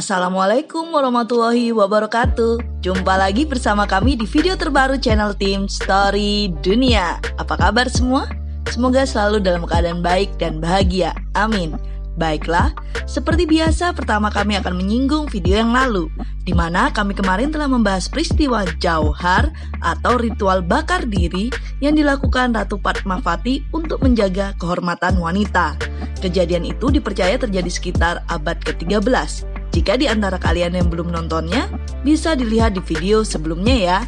Assalamualaikum warahmatullahi wabarakatuh Jumpa lagi bersama kami di video terbaru channel tim Story Dunia Apa kabar semua? Semoga selalu dalam keadaan baik dan bahagia Amin Baiklah, seperti biasa pertama kami akan menyinggung video yang lalu di mana kami kemarin telah membahas peristiwa jauhar atau ritual bakar diri yang dilakukan Ratu Fatmawati untuk menjaga kehormatan wanita. Kejadian itu dipercaya terjadi sekitar abad ke-13. Jika di antara kalian yang belum nontonnya, bisa dilihat di video sebelumnya ya.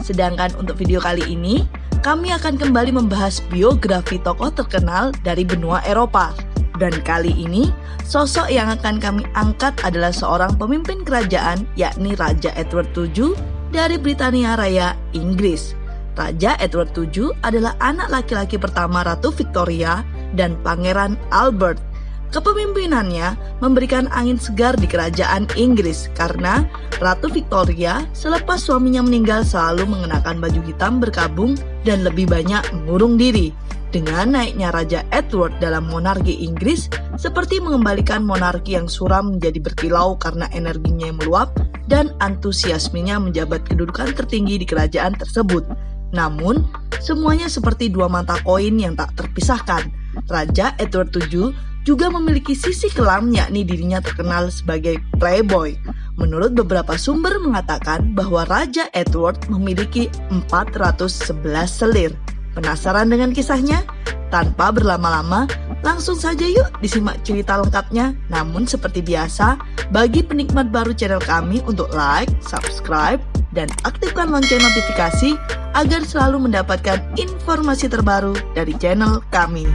Sedangkan untuk video kali ini, kami akan kembali membahas biografi tokoh terkenal dari benua Eropa. Dan kali ini, sosok yang akan kami angkat adalah seorang pemimpin kerajaan yakni Raja Edward VII dari Britania Raya, Inggris. Raja Edward VII adalah anak laki-laki pertama Ratu Victoria dan Pangeran Albert. Kepemimpinannya memberikan angin segar di kerajaan Inggris karena Ratu Victoria selepas suaminya meninggal selalu mengenakan baju hitam berkabung dan lebih banyak mengurung diri. Dengan naiknya Raja Edward dalam monarki Inggris, seperti mengembalikan monarki yang suram menjadi berkilau karena energinya yang meluap dan antusiasmenya menjabat kedudukan tertinggi di kerajaan tersebut. Namun, semuanya seperti dua mata koin yang tak terpisahkan. Raja Edward VII juga memiliki sisi kelam yakni dirinya terkenal sebagai playboy. Menurut beberapa sumber mengatakan bahwa Raja Edward memiliki 411 selir. Penasaran dengan kisahnya? Tanpa berlama-lama, langsung saja yuk disimak cerita lengkapnya. Namun seperti biasa, bagi penikmat baru channel kami untuk like, subscribe, dan aktifkan lonceng notifikasi agar selalu mendapatkan informasi terbaru dari channel kami.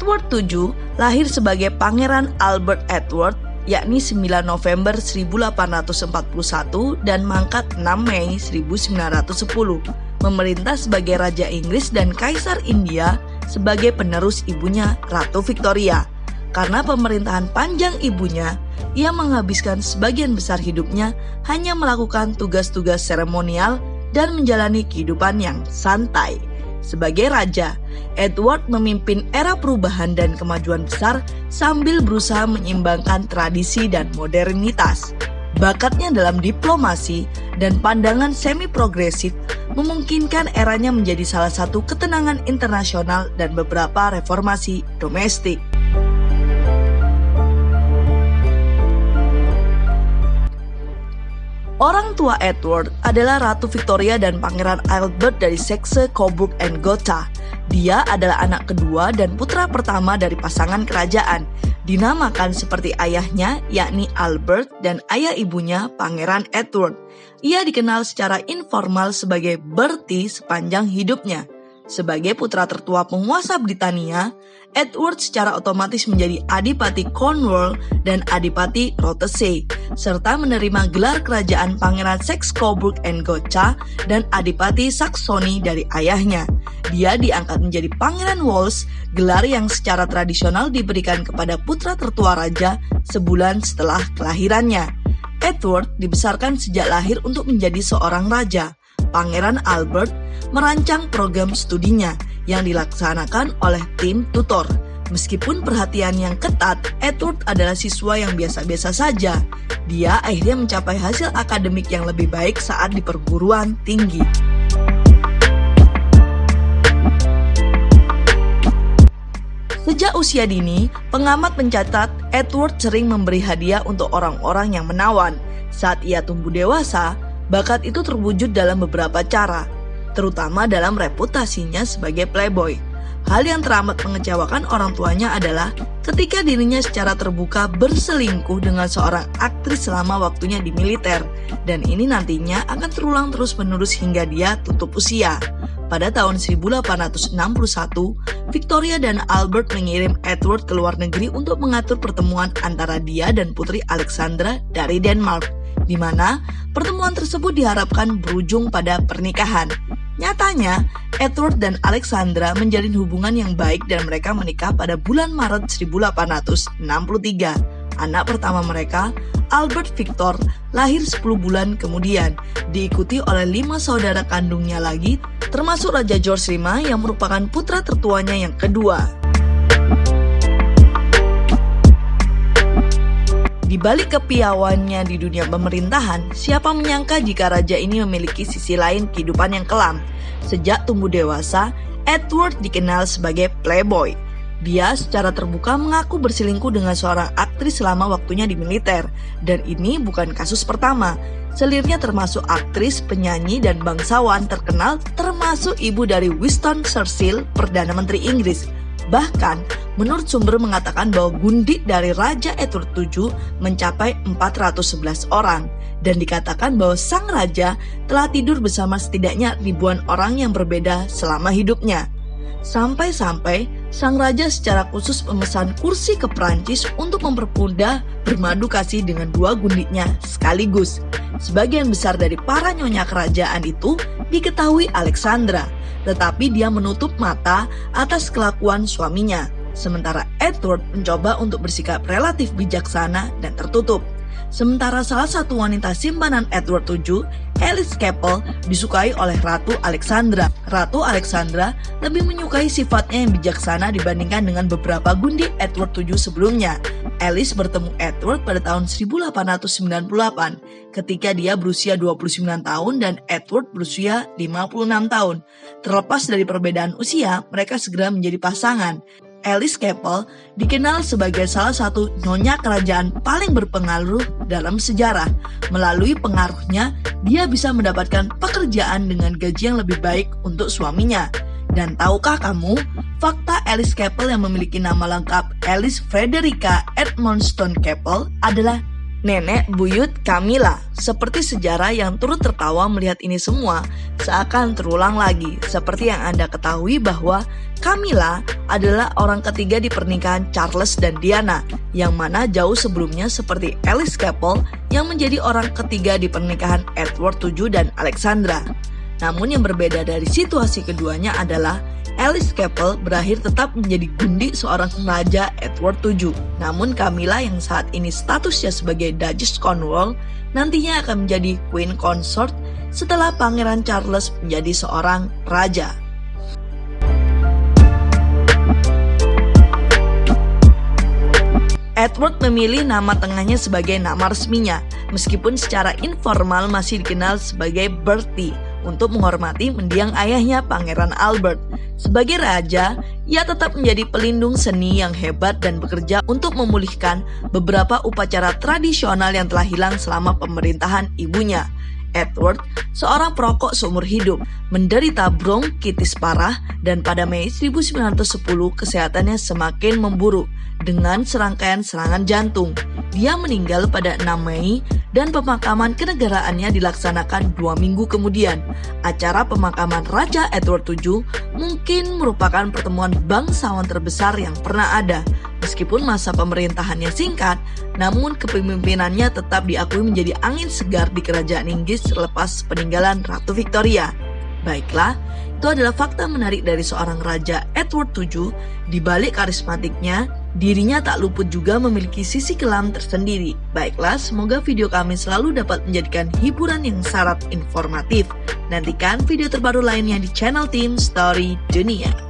Edward VII lahir sebagai Pangeran Albert Edward yakni 9 November 1841 dan mangkat 6 Mei 1910. Memerintah sebagai Raja Inggris dan Kaisar India sebagai penerus ibunya Ratu Victoria. Karena pemerintahan panjang ibunya, ia menghabiskan sebagian besar hidupnya hanya melakukan tugas-tugas seremonial dan menjalani kehidupan yang santai. Sebagai raja, Edward memimpin era perubahan dan kemajuan besar sambil berusaha menyeimbangkan tradisi dan modernitas. Bakatnya dalam diplomasi dan pandangan semi progresif memungkinkan eranya menjadi salah satu ketenangan internasional dan beberapa reformasi domestik. Tua Edward adalah Ratu Victoria dan Pangeran Albert dari sekse Coburg and Gotha. Dia adalah anak kedua dan putra pertama dari pasangan kerajaan. Dinamakan seperti ayahnya, yakni Albert, dan ayah ibunya, Pangeran Edward. Ia dikenal secara informal sebagai Bertie sepanjang hidupnya. Sebagai putra tertua penguasa Britania, Edward secara otomatis menjadi Adipati Cornwall dan Adipati Rothesay, serta menerima gelar kerajaan Pangeran Saxe-Coburg and Gotha dan Adipati Saxony dari ayahnya. Dia diangkat menjadi Pangeran Wales, gelar yang secara tradisional diberikan kepada putra tertua raja sebulan setelah kelahirannya. Edward dibesarkan sejak lahir untuk menjadi seorang raja. Pangeran Albert merancang program studinya yang dilaksanakan oleh tim tutor. Meskipun perhatian yang ketat, Edward adalah siswa yang biasa-biasa saja. Dia akhirnya mencapai hasil akademik yang lebih baik saat di perguruan tinggi. Sejak usia dini, pengamat mencatat Edward sering memberi hadiah untuk orang-orang yang menawan. Saat ia tumbuh dewasa, bakat itu terwujud dalam beberapa cara, terutama dalam reputasinya sebagai playboy. Hal yang teramat mengecewakan orang tuanya adalah ketika dirinya secara terbuka berselingkuh dengan seorang aktris selama waktunya di militer, dan ini nantinya akan terulang terus-menerus hingga dia tutup usia. Pada tahun 1861, Victoria dan Albert mengirim Edward ke luar negeri untuk mengatur pertemuan antara dia dan Putri Alexandra dari Denmark, di mana pertemuan tersebut diharapkan berujung pada pernikahan. Nyatanya, Edward dan Alexandra menjalin hubungan yang baik dan mereka menikah pada bulan Maret 1863. Anak pertama mereka, Albert Victor, lahir 10 bulan kemudian, diikuti oleh lima saudara kandungnya lagi, termasuk Raja George V yang merupakan putra tertuanya yang kedua. Di balik kepiawannya di dunia pemerintahan, siapa menyangka jika raja ini memiliki sisi lain kehidupan yang kelam. Sejak tumbuh dewasa, Edward dikenal sebagai playboy. Dia secara terbuka mengaku berselingkuh dengan seorang aktris selama waktunya di militer. Dan ini bukan kasus pertama. Selirnya termasuk aktris, penyanyi, dan bangsawan terkenal termasuk ibu dari Winston Churchill, Perdana Menteri Inggris. Bahkan, menurut sumber mengatakan bahwa gundik dari Raja Edward VII mencapai 411 orang dan dikatakan bahwa sang raja telah tidur bersama setidaknya ribuan orang yang berbeda selama hidupnya. Sampai-sampai sang raja secara khusus memesan kursi ke Prancis untuk mempermudah bermadu kasih dengan dua gundiknya sekaligus. Sebagian besar dari para nyonya kerajaan itu diketahui Alexandra, tetapi dia menutup mata atas kelakuan suaminya. Sementara Edward mencoba untuk bersikap relatif bijaksana dan tertutup. Sementara salah satu wanita simpanan Edward VII, Alice Keppel, disukai oleh Ratu Alexandra. Ratu Alexandra lebih menyukai sifatnya yang bijaksana dibandingkan dengan beberapa gundi Edward VII sebelumnya. Alice bertemu Edward pada tahun 1898 ketika dia berusia 29 tahun dan Edward berusia 56 tahun. Terlepas dari perbedaan usia, mereka segera menjadi pasangan. Alice Keppel dikenal sebagai salah satu nyonya kerajaan paling berpengaruh dalam sejarah. Melalui pengaruhnya, dia bisa mendapatkan pekerjaan dengan gaji yang lebih baik untuk suaminya. Dan tahukah kamu, fakta Alice Keppel yang memiliki nama lengkap Alice Frederica Edmondstone Keppel adalah nenek buyut Camilla. Seperti sejarah yang turut tertawa melihat ini semua, seakan terulang lagi. Seperti yang Anda ketahui bahwa Camilla adalah orang ketiga di pernikahan Charles dan Diana, yang mana jauh sebelumnya seperti Alice Keppel yang menjadi orang ketiga di pernikahan Edward VII dan Alexandra. Namun yang berbeda dari situasi keduanya adalah Alice Keppel berakhir tetap menjadi gundi seorang raja Edward VII. Namun Camilla yang saat ini statusnya sebagai Duchess Cornwall nantinya akan menjadi Queen Consort setelah Pangeran Charles menjadi seorang raja. Edward memilih nama tengahnya sebagai nama resminya, meskipun secara informal masih dikenal sebagai Bertie untuk menghormati mendiang ayahnya Pangeran Albert. Sebagai raja, ia tetap menjadi pelindung seni yang hebat dan bekerja untuk memulihkan beberapa upacara tradisional yang telah hilang selama pemerintahan ibunya. Edward, seorang perokok seumur hidup, menderita bronkitis parah dan pada Mei 1910 kesehatannya semakin memburuk dengan serangkaian serangan jantung. Dia meninggal pada 6 Mei dan pemakaman kenegaraannya dilaksanakan dua minggu kemudian. Acara pemakaman Raja Edward VII mungkin merupakan pertemuan bangsawan terbesar yang pernah ada. Meskipun masa pemerintahannya singkat, namun kepemimpinannya tetap diakui menjadi angin segar di kerajaan Inggris selepas peninggalan Ratu Victoria. Baiklah, itu adalah fakta menarik dari seorang Raja Edward VII. Di balik karismatiknya, dirinya tak luput juga memiliki sisi kelam tersendiri. Baiklah, semoga video kami selalu dapat menjadikan hiburan yang syarat informatif. Nantikan video terbaru lainnya di channel Tim Story Dunia.